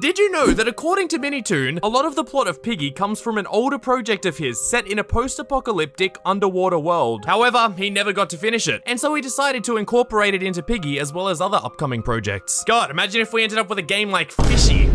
Did you know that according to Minitoon, a lot of the plot of Piggy comes from an older project of his set in a post-apocalyptic underwater world. However, he never got to finish it, and so he decided to incorporate it into Piggy as well as other upcoming projects. God, imagine if we ended up with a game like Fishy.